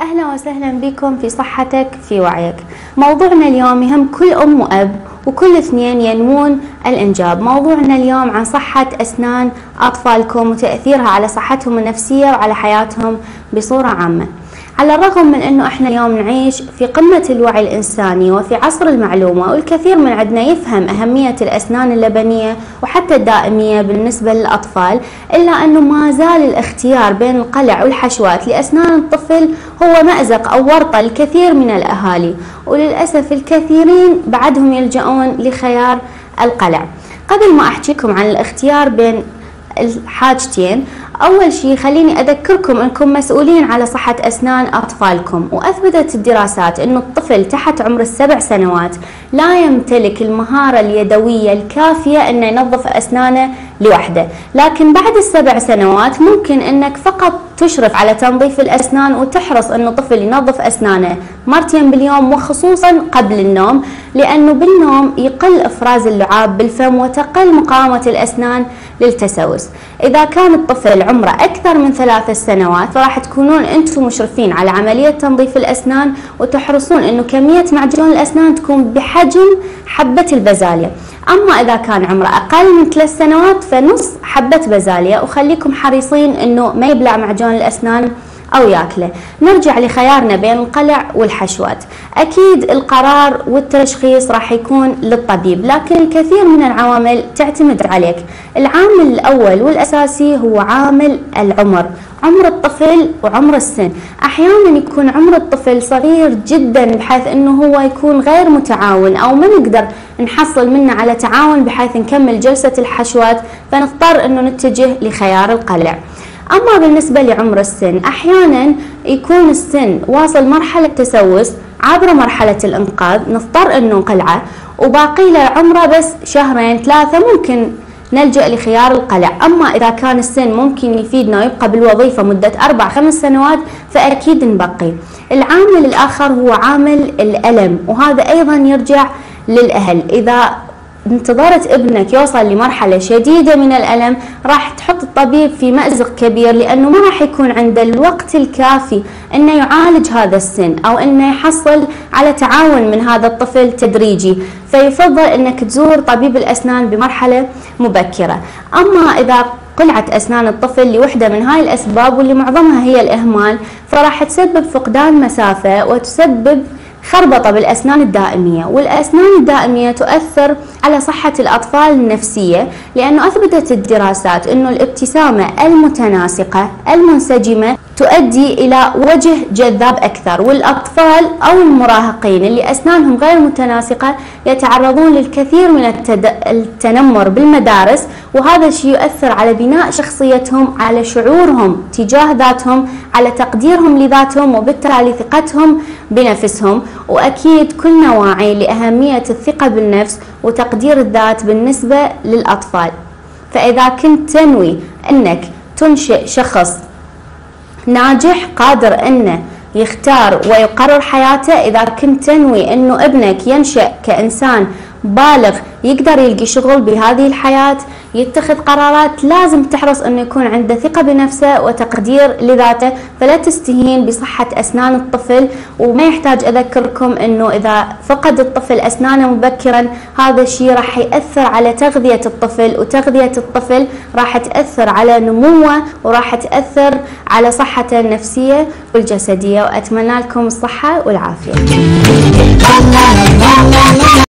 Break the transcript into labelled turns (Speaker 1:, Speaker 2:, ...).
Speaker 1: أهلا وسهلا بكم في صحتك في وعيك. موضوعنا اليوم يهم كل أم وأب وكل اثنين ينمون الإنجاب. موضوعنا اليوم عن صحة أسنان أطفالكم وتأثيرها على صحتهم النفسية وعلى حياتهم بصورة عامة. على الرغم من أنه إحنا اليوم نعيش في قمة الوعي الإنساني وفي عصر المعلومة والكثير من عندنا يفهم أهمية الأسنان اللبنية وحتى الدائمية بالنسبة للأطفال إلا أنه ما زال الاختيار بين القلع والحشوات لأسنان الطفل هو مأزق أو ورطة لكثير من الأهالي وللأسف الكثيرين بعدهم يلجؤون لخيار القلع. قبل ما أحكيكم عن الاختيار بين الحاجتين أول شيء خليني أذكركم أنكم مسؤولين على صحة أسنان أطفالكم وأثبتت الدراسات أن الطفل تحت عمر السبع سنوات لا يمتلك المهارة اليدوية الكافية أنه ينظف أسنانه لوحده لكن بعد السبع سنوات ممكن أنك فقط تشرف على تنظيف الأسنان وتحرص أنه طفل ينظف أسنانه مرتين باليوم وخصوصا قبل النوم لأنه بالنوم يقل إفراز اللعاب بالفم وتقل مقاومة الأسنان للتسوس. إذا كان الطفل عمره أكثر من ثلاث سنوات فراح تكونون أنتم مشرفين على عملية تنظيف الأسنان وتحرصون أنه كمية معجون الأسنان تكون بحجم حبة البزالية أما إذا كان عمره أقل من ثلاث سنوات فنص حبة بزالية وخليكم حريصين أنه ما يبلع معجون الأسنان أو ياكله. نرجع لخيارنا بين القلع والحشوات. أكيد القرار والتشخيص راح يكون للطبيب لكن الكثير من العوامل تعتمد عليك. العامل الأول والأساسي هو عامل العمر عمر الطفل وعمر السن. أحيانا يكون عمر الطفل صغير جدا بحيث إنه هو يكون غير متعاون أو ما نقدر نحصل منه على تعاون بحيث نكمل جلسة الحشوات. فنضطر إنه نتجه لخيار القلع. أما بالنسبة لعمر السن أحيانا يكون السن واصل مرحلة تسوس عبر مرحلة الإنقاذ نضطر أنه نقلعه وباقي له عمره بس شهرين ثلاثة ممكن نلجأ لخيار القلع. أما إذا كان السن ممكن يفيدنا ويبقى بالوظيفة مدة أربع خمس سنوات فأكيد نبقي. العامل الآخر هو عامل الألم وهذا أيضا يرجع للأهل. إذا انتظرت ابنك يوصل لمرحلة شديدة من الألم راح تحط الطبيب في مأزق كبير لأنه ما راح يكون عنده الوقت الكافي أنه يعالج هذا السن أو أنه يحصل على تعاون من هذا الطفل تدريجي. فيفضل أنك تزور طبيب الأسنان بمرحلة مبكرة. أما إذا قلعت أسنان الطفل لوحدة من هاي الأسباب واللي معظمها هي الإهمال فراح تسبب فقدان مسافة وتسبب خربطة بالأسنان الدائمية. والأسنان الدائمية تؤثر على صحة الأطفال النفسية لأنه أثبتت الدراسات أنه الابتسامة المتناسقة المنسجمة تؤدي إلى وجه جذاب أكثر والأطفال أو المراهقين اللي أسنانهم غير متناسقة يتعرضون للكثير من التنمر بالمدارس وهذا الشيء يؤثر على بناء شخصيتهم على شعورهم تجاه ذاتهم على تقديرهم لذاتهم وبالتالي ثقتهم بنفسهم. وأكيد كلنا واعي لأهمية الثقة بالنفس وتقدير الذات بالنسبة للأطفال. فإذا كنت تنوي أنك تنشئ شخص ناجح قادر أنه يختار ويقرر حياته. إذا كنت تنوي أنه ابنك ينشأ كإنسان بالغ يقدر يلقي شغل بهذه الحياة يتخذ قرارات لازم تحرص انه يكون عنده ثقة بنفسه وتقدير لذاته فلا تستهين بصحة أسنان الطفل. وما يحتاج أذكركم إنه إذا فقد الطفل أسنانه مبكرا هذا الشيء راح يأثر على تغذية الطفل وتغذية الطفل راح تأثر على نموه وراح تأثر على صحته النفسية والجسدية. وأتمنى لكم الصحة والعافية.